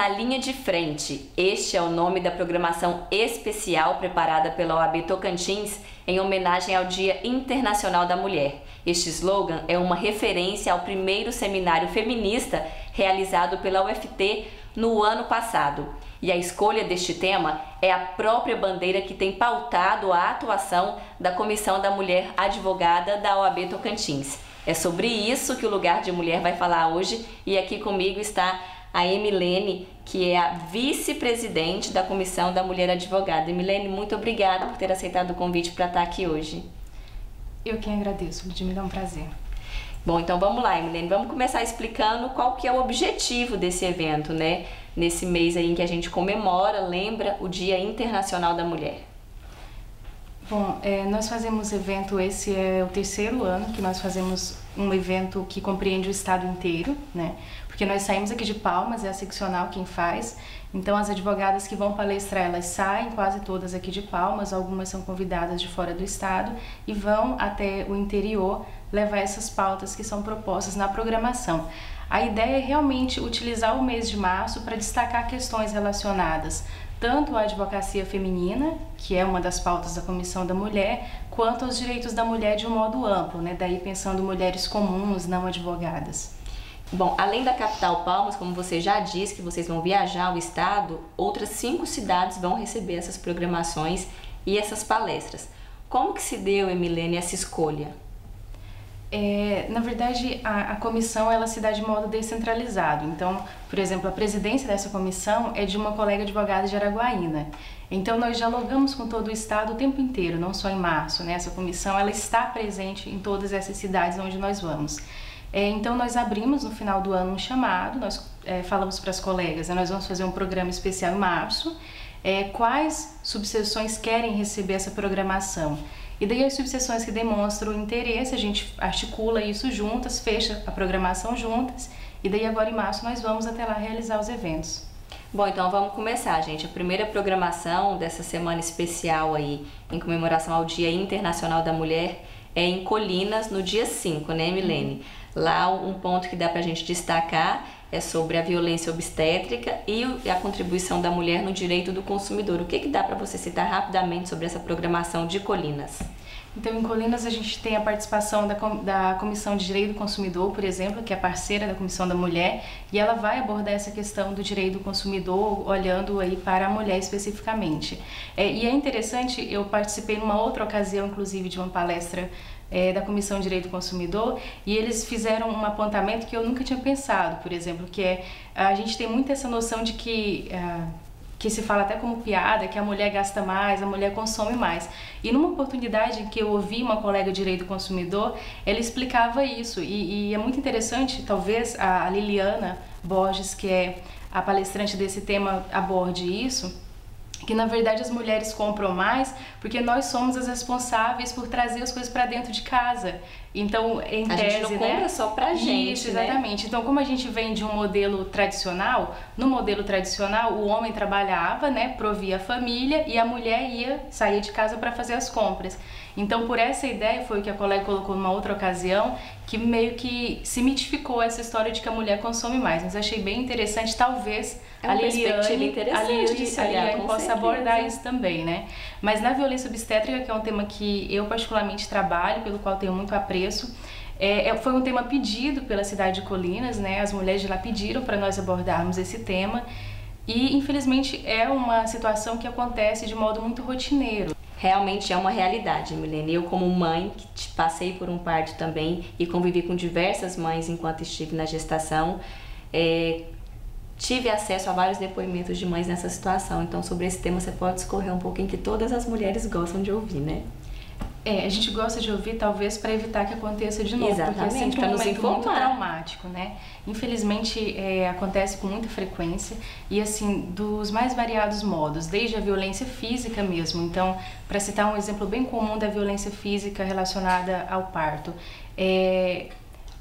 na linha de frente. Este é o nome da programação especial preparada pela OAB Tocantins em homenagem ao Dia Internacional da Mulher. Este slogan é uma referência ao primeiro seminário feminista realizado pela UFT no ano passado. E a escolha deste tema é a própria bandeira que tem pautado a atuação da Comissão da Mulher Advogada da OAB Tocantins. É sobre isso que o Lugar de Mulher vai falar hoje e aqui comigo está a Emilene, que é a vice-presidente da Comissão da Mulher Advogada. Emilene, muito obrigada por ter aceitado o convite para estar aqui hoje. Eu quem agradeço, Ludmila, é um prazer. Bom, então vamos lá, Emilene, vamos começar explicando qual que é o objetivo desse evento, né? Nesse mês aí em que a gente comemora, lembra o Dia Internacional da Mulher. Bom, é, nós fazemos evento, esse é o terceiro ano que nós fazemos um evento que compreende o estado inteiro, né? Porque nós saímos aqui de Palmas, é a seccional quem faz, então as advogadas que vão palestrar, elas saem quase todas aqui de Palmas, algumas são convidadas de fora do estado e vão até o interior levar essas pautas que são propostas na programação. A ideia é realmente utilizar o mês de março para destacar questões relacionadas tanto à advocacia feminina, que é uma das pautas da Comissão da Mulher, quanto aos direitos da mulher de um modo amplo, né? daí pensando mulheres comuns, não advogadas. Bom, além da capital Palmas, como você já disse que vocês vão viajar ao estado, outras cinco cidades vão receber essas programações e essas palestras. Como que se deu, Emilene, essa escolha? É, na verdade, a, a, comissão ela se dá de modo descentralizado. Então, por exemplo, a presidência dessa comissão é de uma colega advogada de Araguaína. Então, nós dialogamos com todo o estado o tempo inteiro, não só em março. Né? Essa comissão ela está presente em todas essas cidades onde nós vamos. É, então, nós abrimos no final do ano um chamado, nós é, falamos para as colegas, né? nós vamos fazer um programa especial em março. É, quais subseções querem receber essa programação? E daí as subseções que demonstram interesse, a gente articula isso juntas, fecha a programação juntas, e daí agora em março nós vamos até lá realizar os eventos. Bom, então vamos começar, gente. A primeira programação dessa semana especial aí, em comemoração ao Dia Internacional da Mulher, é em Colinas, no dia 5, né, Milene? Lá um ponto que dá pra gente destacar é sobre a violência obstétrica e a contribuição da mulher no direito do consumidor. O que, que dá para você citar rapidamente sobre essa programação de Colinas? Então, em Colinas, a gente tem a participação da, da Comissão de Direito do Consumidor, por exemplo, que é parceira da Comissão da Mulher, e ela vai abordar essa questão do direito do consumidor, olhando aí para a mulher especificamente. É, e é interessante, eu participei numa outra ocasião, inclusive, de uma palestra é, da Comissão de Direito do Consumidor e eles fizeram um apontamento que eu nunca tinha pensado, por exemplo, que é a gente tem muito essa noção de que uh, que se fala até como piada, que a mulher gasta mais, a mulher consome mais. E numa oportunidade que eu ouvi uma colega de direito do consumidor, ela explicava isso. E, e é muito interessante, talvez a Liliana Borges, que é a palestrante desse tema, aborde isso que na verdade as mulheres compram mais porque nós somos as responsáveis por trazer as coisas para dentro de casa. Então, em a tese, gente não né? compra só pra gente, Isso, né? exatamente. Né? Então, como a gente vem de um modelo tradicional, no modelo tradicional o homem trabalhava, né, provia a família e a mulher ia sair de casa para fazer as compras. Então, por essa ideia foi o que a colega colocou numa outra ocasião, que meio que se mitificou essa história de que a mulher consome mais. Mas achei bem interessante, talvez é uma a Liliane, interessante a Liliane, a Liliane possa certeza. abordar isso também, né? Mas na violência obstétrica, que é um tema que eu particularmente trabalho, pelo qual tenho muito apreço, é, é foi um tema pedido pela cidade de Colinas, né? As mulheres de lá pediram para nós abordarmos esse tema. E infelizmente é uma situação que acontece de modo muito rotineiro realmente é uma realidade, Milene. Eu, como mãe, que passei por um parto também e convivi com diversas mães enquanto estive na gestação, é, tive acesso a vários depoimentos de mães nessa situação. Então, sobre esse tema, você pode escorrer um pouquinho que todas as mulheres gostam de ouvir, né? É, a gente gosta de ouvir talvez para evitar que aconteça de novo, Exatamente, porque é sempre um momento informar. muito traumático, né? Infelizmente é, acontece com muita frequência e assim dos mais variados modos, desde a violência física mesmo. Então, para citar um exemplo bem comum da violência física relacionada ao parto, é,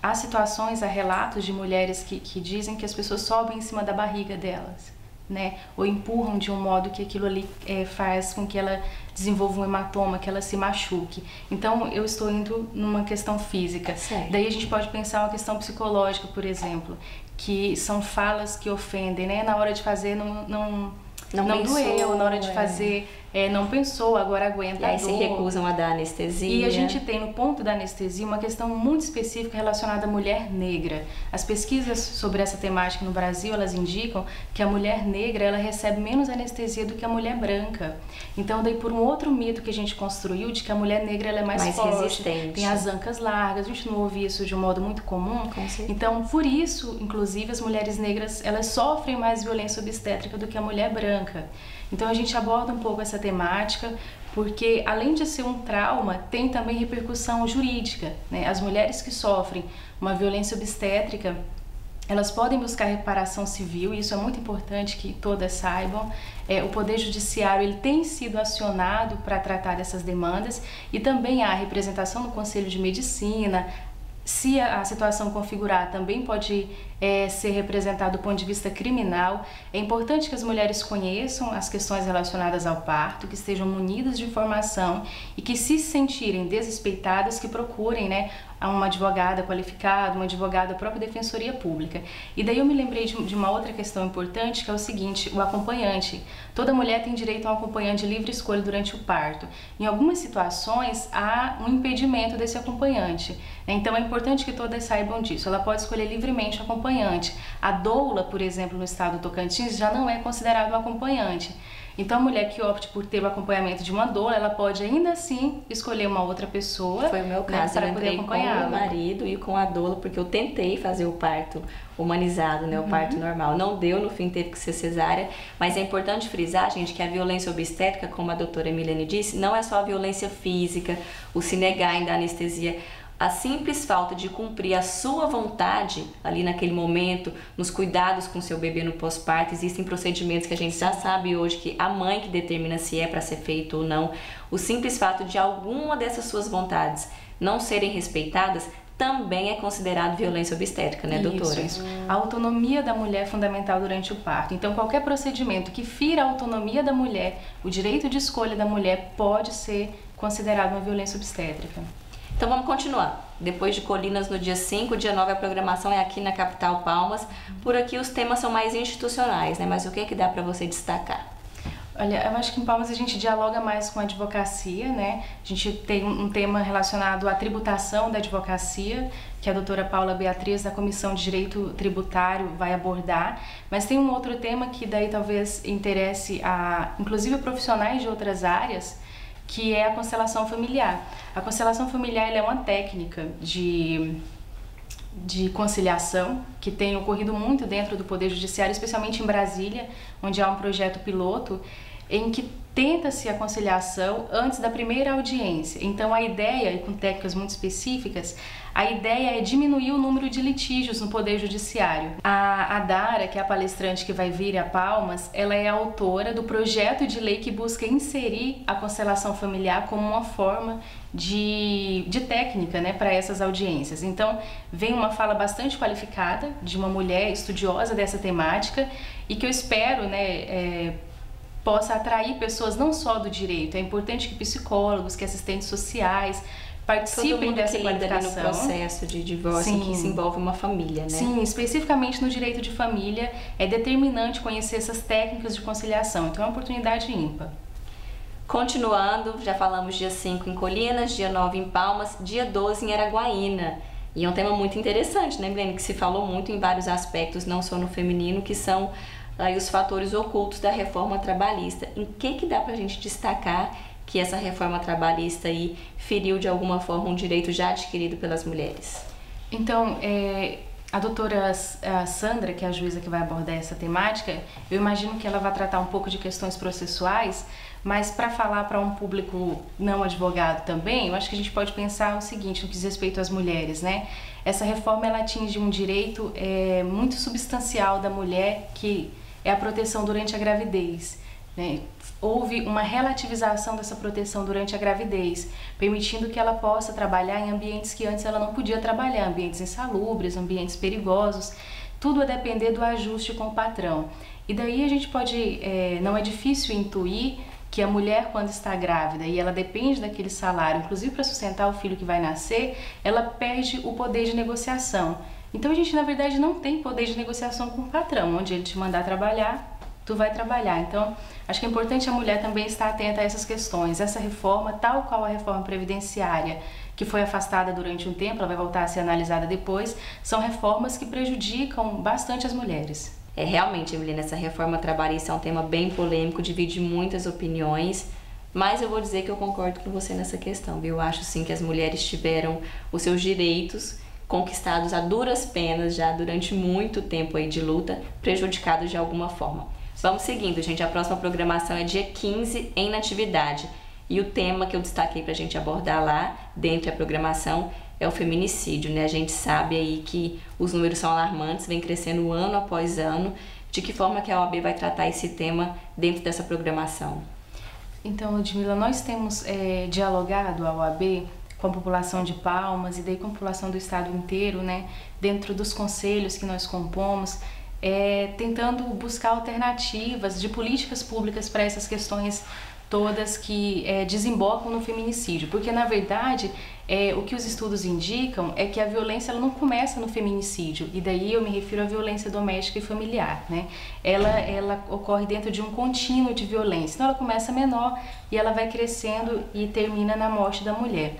há situações, há relatos de mulheres que, que dizem que as pessoas sobem em cima da barriga delas né? Ou empurram de um modo que aquilo ali é, faz com que ela desenvolva um hematoma, que ela se machuque. Então, eu estou indo numa questão física. Certo. Daí a gente pode pensar uma questão psicológica, por exemplo. que são falas que ofendem, né? Na hora de fazer não, não, não, não doeu, na hora de é. fazer é, não pensou, agora aguenta e aí se recusam a dar anestesia. E a gente tem no ponto da anestesia uma questão muito específica relacionada à mulher negra. As pesquisas sobre essa temática no Brasil, elas indicam que a mulher negra, ela recebe menos anestesia do que a mulher branca. Então, daí por um outro mito que a gente construiu de que a mulher negra ela é mais, mais forte, resistente. tem as ancas largas, a gente não ouve isso de um modo muito comum. Com então, por isso, inclusive, as mulheres negras, elas sofrem mais violência obstétrica do que a mulher branca. Então a gente aborda um pouco essa temática, porque além de ser um trauma, tem também repercussão jurídica. Né? As mulheres que sofrem uma violência obstétrica, elas podem buscar reparação civil, e isso é muito importante que todas saibam. É, o Poder Judiciário ele tem sido acionado para tratar dessas demandas e também há representação no Conselho de Medicina, se a, situação configurar, também pode é, ser representado do ponto de vista criminal. É importante que as mulheres conheçam as questões relacionadas ao parto, que estejam munidas de informação e que, se sentirem desrespeitadas, que procurem né, uma advogada qualificada, uma advogada própria defensoria pública. E daí eu me lembrei de, de uma outra questão importante, que é o seguinte, o acompanhante. Toda mulher tem direito a um acompanhante livre escolha durante o parto. Em algumas situações, há um impedimento desse acompanhante. Então é importante que todas saibam disso. Ela pode escolher livremente o acompanhante. A doula, por exemplo, no estado do Tocantins, já não é considerado um acompanhante. Então, a mulher que opte por ter o acompanhamento de uma doula, ela pode ainda assim escolher uma outra pessoa. Foi o meu né, caso, né, para poder acompanhar. Com o marido e com a doula, porque eu tentei fazer o parto humanizado, né, o uhum. parto normal. Não deu, no fim teve que ser cesárea, mas é importante frisar, gente, que a violência obstétrica, como a doutora Emiliane disse, não é só a violência física, o se negar ainda a anestesia a simples falta de cumprir a sua vontade ali naquele momento, nos cuidados com seu bebê no pós-parto, existem procedimentos que a gente já sabe hoje que a mãe que determina se é para ser feito ou não. O simples fato de alguma dessas suas vontades não serem respeitadas também é considerado violência obstétrica, né, doutora? Isso, isso. A autonomia da mulher é fundamental durante o parto. Então, qualquer procedimento que fira a autonomia da mulher, o direito de escolha da mulher, pode ser considerado uma violência obstétrica. Então vamos continuar. Depois de Colinas no dia 5, dia 9 a programação é aqui na capital Palmas. Por aqui os temas são mais institucionais, né? Mas o que é que dá para você destacar? Olha, eu acho que em Palmas a gente dialoga mais com a advocacia, né? A gente tem um tema relacionado à tributação da advocacia, que a doutora Paula Beatriz, da Comissão de Direito Tributário, vai abordar. Mas tem um outro tema que daí talvez interesse a, inclusive, profissionais de outras áreas, que é a constelação familiar. A constelação familiar é uma técnica de, de conciliação que tem ocorrido muito dentro do Poder Judiciário, especialmente em Brasília, onde há um projeto piloto em que tenta-se a conciliação antes da primeira audiência. Então, a ideia, e com técnicas muito específicas, a ideia é diminuir o número de litígios no Poder Judiciário. A, a Dara, que é a palestrante que vai vir a Palmas, ela é autora do projeto de lei que busca inserir a constelação familiar como uma forma de, de técnica né, para essas audiências. Então, vem uma fala bastante qualificada de uma mulher estudiosa dessa temática e que eu espero né, é, possa atrair pessoas não só do direito, é importante que psicólogos, que assistentes sociais participem dessa que qualificação. no processo de divórcio Sim. que se envolve uma família, né? Sim, especificamente no direito de família, é determinante conhecer essas técnicas de conciliação. Então é uma oportunidade ímpar. Continuando, já falamos dia 5 em Colinas, dia 9 em Palmas, dia 12 em Araguaína. E é um tema muito interessante, né, Glenn? Que se falou muito em vários aspectos, não só no feminino, que são aí os fatores ocultos da reforma trabalhista. Em que que dá para a gente destacar que essa reforma trabalhista aí feriu de alguma forma um direito já adquirido pelas mulheres? Então, é, a doutora a Sandra, que é a juíza que vai abordar essa temática, eu imagino que ela vai tratar um pouco de questões processuais, mas para falar para um público não advogado também, eu acho que a gente pode pensar o seguinte, no que diz respeito às mulheres, né? Essa reforma ela atinge um direito é, muito substancial da mulher que é a proteção durante a gravidez. Né? Houve uma relativização dessa proteção durante a gravidez, permitindo que ela possa trabalhar em ambientes que antes ela não podia trabalhar, ambientes insalubres, ambientes perigosos. Tudo a depender do ajuste com o patrão. E daí a gente pode, é, não é difícil intuir que a mulher quando está grávida e ela depende daquele salário, inclusive para sustentar o filho que vai nascer, ela perde o poder de negociação Então a gente na verdade não tem poder de negociação com o patrão, onde ele te mandar trabalhar, tu vai trabalhar. Então acho que é importante a mulher também estar atenta a essas questões. Essa reforma, tal qual a reforma previdenciária, que foi afastada durante um tempo, ela vai voltar a ser analisada depois, são reformas que prejudicam bastante as mulheres. É realmente, Emilina, essa reforma trabalhista é um tema bem polêmico, divide muitas opiniões. Mas eu vou dizer que eu concordo com você nessa questão, viu? Eu acho sim que as mulheres tiveram os seus direitos conquistados a duras penas já durante muito tempo aí de luta, prejudicados de alguma forma. Vamos seguindo, gente. A próxima programação é dia 15 em Natividade. E o tema que eu destaquei para a gente abordar lá, dentro da programação, é o feminicídio, né? A gente sabe aí que os números são alarmantes, vem crescendo ano após ano. De que forma que a OAB vai tratar esse tema dentro dessa programação? Então, Ludmila, nós temos é, dialogado a OAB com a população de Palmas e daí com a população do estado inteiro, né, dentro dos conselhos que nós compomos, é, tentando buscar alternativas de políticas públicas para essas questões todas que é, desembocam no feminicídio, porque na verdade é, o que os estudos indicam é que a violência ela não começa no feminicídio, e daí eu me refiro à violência doméstica e familiar. Né? Ela, ela ocorre dentro de um contínuo de violência, então ela começa menor e ela vai crescendo e termina na morte da mulher.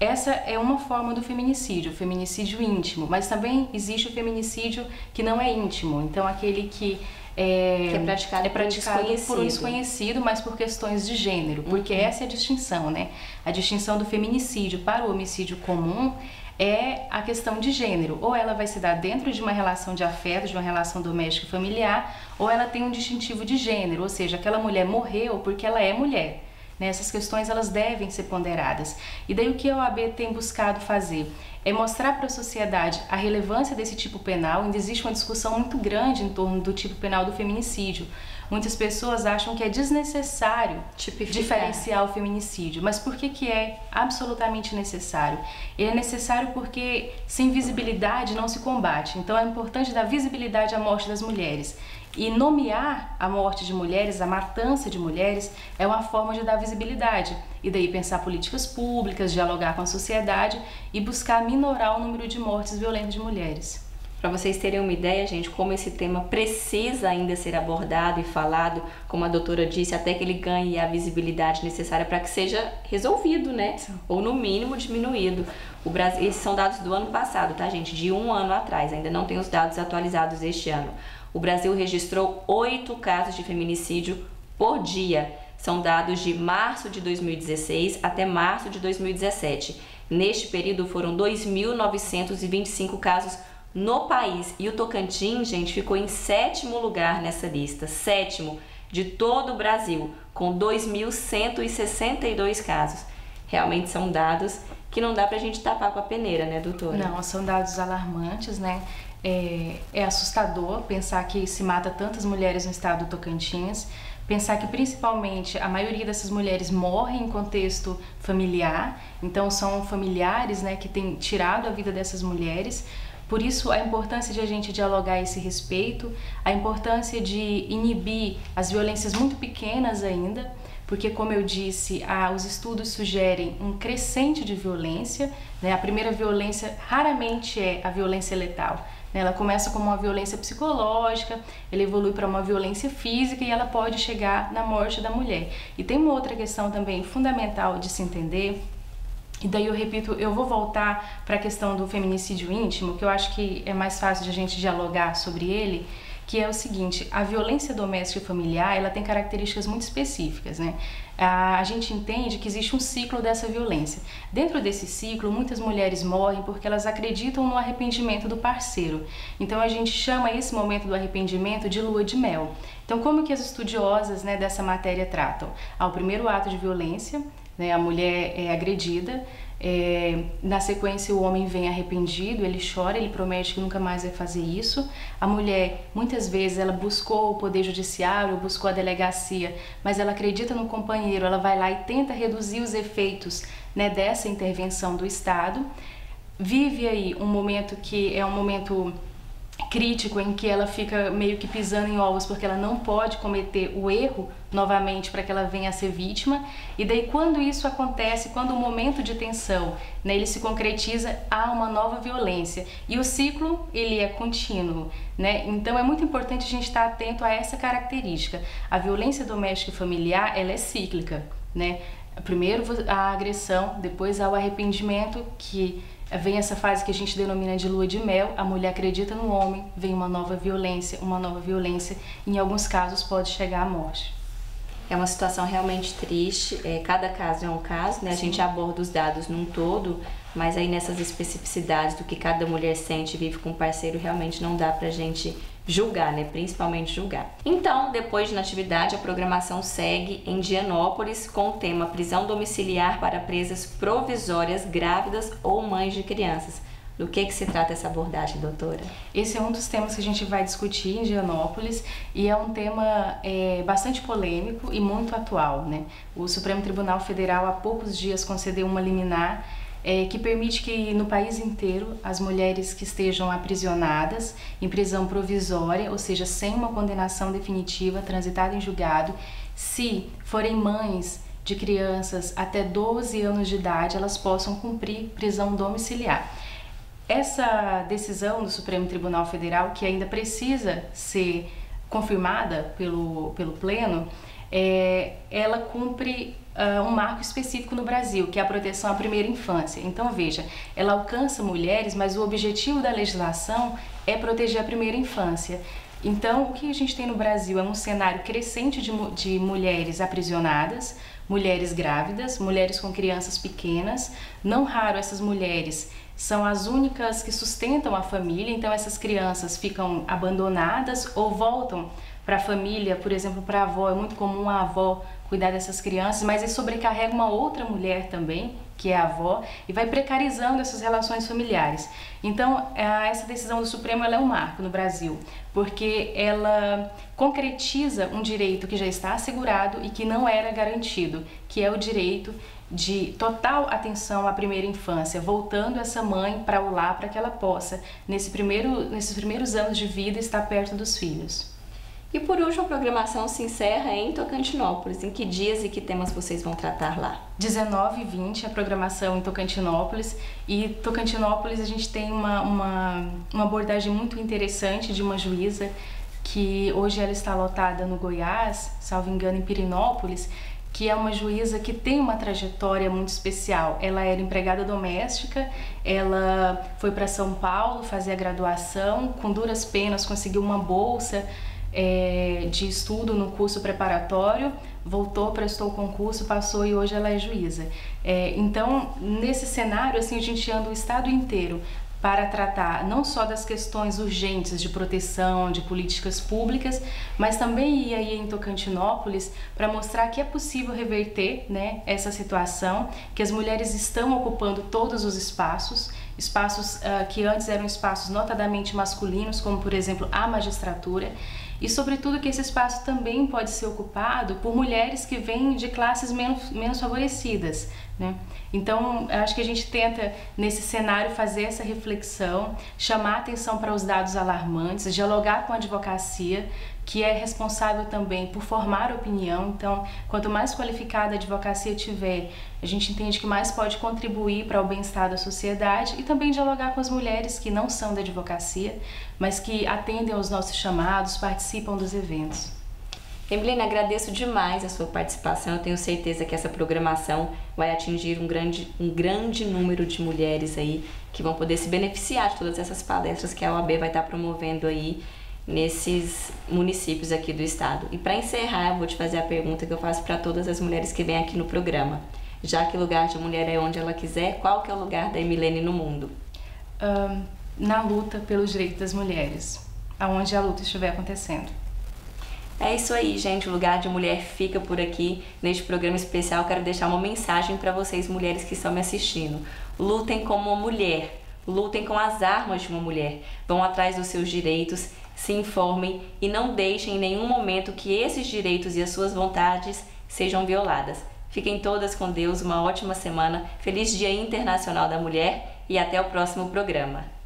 Essa é uma forma do feminicídio, o feminicídio íntimo, mas também existe o feminicídio que não é íntimo, então aquele que é, que é praticado, é praticado por um desconhecido, mas por questões de gênero, porque uhum. essa é a distinção, né? A distinção do feminicídio para o homicídio comum é a questão de gênero. Ou ela vai se dar dentro de uma relação de afeto, de uma relação doméstica e familiar, ou ela tem um distintivo de gênero, ou seja, aquela mulher morreu porque ela é mulher. Né? Essas questões elas devem ser ponderadas. E daí o que a OAB tem buscado fazer? é mostrar para a sociedade a relevância desse tipo penal. Ainda existe uma discussão muito grande em torno do tipo penal do feminicídio. Muitas pessoas acham que é desnecessário Tipificar. diferenciar o feminicídio, mas por que, que é absolutamente necessário? Ele é necessário porque sem visibilidade não se combate. Então é importante dar visibilidade à morte das mulheres. E nomear a morte de mulheres, a matança de mulheres, é uma forma de dar visibilidade. E daí pensar políticas públicas, dialogar com a sociedade e buscar minorar o número de mortes violentas de mulheres. Para vocês terem uma ideia, gente, como esse tema precisa ainda ser abordado e falado, como a doutora disse, até que ele ganhe a visibilidade necessária para que seja resolvido, né? Sim. Ou no mínimo diminuído. O Brasil, esses são dados do ano passado, tá, gente? De um ano atrás, ainda não tem os dados atualizados este ano. O Brasil registrou oito casos de feminicídio por dia. São dados de março de 2016 até março de 2017. Neste período foram 2.925 casos no país. E o Tocantins, gente, ficou em sétimo lugar nessa lista. Sétimo de todo o Brasil, com 2.162 casos. Realmente são dados que não dá pra gente tapar com a peneira, né, doutora? Não, são dados alarmantes, né? É, é assustador pensar que se mata tantas mulheres no estado do Tocantins, pensar que principalmente a maioria dessas mulheres morrem em contexto familiar, então são familiares né, que têm tirado a vida dessas mulheres. Por isso, a importância de a gente dialogar esse respeito, a importância de inibir as violências muito pequenas ainda, porque, como eu disse, os estudos sugerem um crescente de violência. Né? A primeira violência raramente é a violência letal. Né? Ela começa como uma violência psicológica, ela evolui para uma violência física e ela pode chegar na morte da mulher. E tem uma outra questão também fundamental de se entender. E daí eu repito, eu vou voltar para a questão do feminicídio íntimo, que eu acho que é mais fácil de a gente dialogar sobre ele que é o seguinte, a violência doméstica e familiar, ela tem características muito específicas, né? A gente entende que existe um ciclo dessa violência. Dentro desse ciclo, muitas mulheres morrem porque elas acreditam no arrependimento do parceiro. Então a gente chama esse momento do arrependimento de lua de mel. Então como que as estudiosas, né, dessa matéria tratam? Ao primeiro ato de violência, né, a mulher é agredida, é, na sequência, o homem vem arrependido, ele chora, ele promete que nunca mais vai fazer isso. A mulher, muitas vezes, ela buscou o poder judiciário, buscou a delegacia, mas ela acredita no companheiro, ela vai lá e tenta reduzir os efeitos né, dessa intervenção do Estado. Vive aí um momento que é um momento crítico em que ela fica meio que pisando em ovos porque ela não pode cometer o erro novamente para que ela venha a ser vítima. E daí quando isso acontece, quando o momento de tensão, né, se concretiza, há uma nova violência. E o ciclo, ele é contínuo, né? Então é muito importante a gente estar atento a essa característica. A violência doméstica e familiar, ela é cíclica, né? Primeiro a agressão, depois há o arrependimento que vem essa fase que a gente denomina de lua de mel, a mulher acredita no homem, vem uma nova violência, uma nova violência, em alguns casos pode chegar à morte. É uma situação realmente triste, é, cada caso é um caso, né? A gente aborda os dados num todo, mas aí nessas especificidades do que cada mulher sente e vive com o parceiro, realmente não dá pra gente julgar, né? Principalmente julgar. Então, depois de natividade, a programação segue em Dianópolis com o tema prisão domiciliar para presas provisórias grávidas ou mães de crianças. Do que, que se trata essa abordagem, doutora? Esse é um dos temas que a gente vai discutir em Dianópolis e é um tema é, bastante polêmico e muito atual. Né? O Supremo Tribunal Federal há poucos dias concedeu uma liminar é, que permite que no país inteiro as mulheres que estejam aprisionadas em prisão provisória, ou seja, sem uma condenação definitiva transitada em julgado, se forem mães de crianças até 12 anos de idade, elas possam cumprir prisão domiciliar. Essa decisão do Supremo Tribunal Federal, que ainda precisa ser confirmada pelo, pelo Pleno, é, ela cumpre uh, um marco específico no Brasil, que é a proteção à primeira infância. Então, veja, ela alcança mulheres, mas o objetivo da legislação é proteger a primeira infância. Então, o que a gente tem no Brasil é um cenário crescente de, de mulheres aprisionadas, mulheres grávidas, mulheres com crianças pequenas. Não raro essas mulheres são as únicas que sustentam a família, então essas crianças ficam abandonadas ou voltam para a família, por exemplo, para a avó. É muito comum a avó cuidar dessas crianças, mas ele sobrecarrega uma outra mulher também, que é a avó, e vai precarizando essas relações familiares. Então, essa decisão do Supremo é um marco no Brasil, porque ela concretiza um direito que já está assegurado e que não era garantido, que é o direito de total atenção à primeira infância, voltando essa mãe para o lar para que ela possa, nesse primeiro, nesses primeiros anos de vida, estar perto dos filhos. E por último, a programação se encerra em Tocantinópolis. Em que dias e que temas vocês vão tratar lá? 19 e 20 a programação em Tocantinópolis. E Tocantinópolis a gente tem uma, uma, uma abordagem muito interessante de uma juíza que hoje ela está lotada no Goiás, salvo engano, em Pirinópolis, que é uma juíza que tem uma trajetória muito especial. Ela era empregada doméstica, ela foi para São Paulo fazer a graduação, com duras penas conseguiu uma bolsa é, de estudo no curso preparatório, voltou, prestou o concurso, passou e hoje ela é juíza. É, então, nesse cenário, assim, a gente anda o estado inteiro para tratar não só das questões urgentes de proteção, de políticas públicas, mas também ir aí em Tocantinópolis para mostrar que é possível reverter né, essa situação, que as mulheres estão ocupando todos os espaços, espaços uh, que antes eram espaços notadamente masculinos, como por exemplo a magistratura, e sobretudo que esse espaço também pode ser ocupado por mulheres que vêm de classes menos, menos favorecidas. Né? Então, acho que a gente tenta, nesse cenário, fazer essa reflexão, chamar atenção para os dados alarmantes, dialogar com a advocacia, que é responsável também por formar opinião. Então, quanto mais qualificada a advocacia tiver, a gente entende que mais pode contribuir para o bem-estar da sociedade e também dialogar com as mulheres que não são da advocacia, mas que atendem aos nossos chamados, participam dos eventos. Emilina, agradeço demais a sua participação. Eu tenho certeza que essa programação vai atingir um grande, um grande número de mulheres aí que vão poder se beneficiar de todas essas palestras que a OAB vai estar promovendo aí nesses municípios aqui do estado. E para encerrar, eu vou te fazer a pergunta que eu faço para todas as mulheres que vêm aqui no programa. Já que lugar de mulher é onde ela quiser, qual que é o lugar da Emilene no mundo? Um, na luta pelos direitos das mulheres, aonde a luta estiver acontecendo. É isso aí, gente. O Lugar de Mulher fica por aqui. Neste programa especial, quero deixar uma mensagem para vocês, mulheres que estão me assistindo. Lutem como uma mulher. Lutem com as armas de uma mulher. Vão atrás dos seus direitos se informem e não deixem em nenhum momento que esses direitos e as suas vontades sejam violadas. Fiquem todas com Deus, uma ótima semana, feliz Dia Internacional da Mulher e até o próximo programa.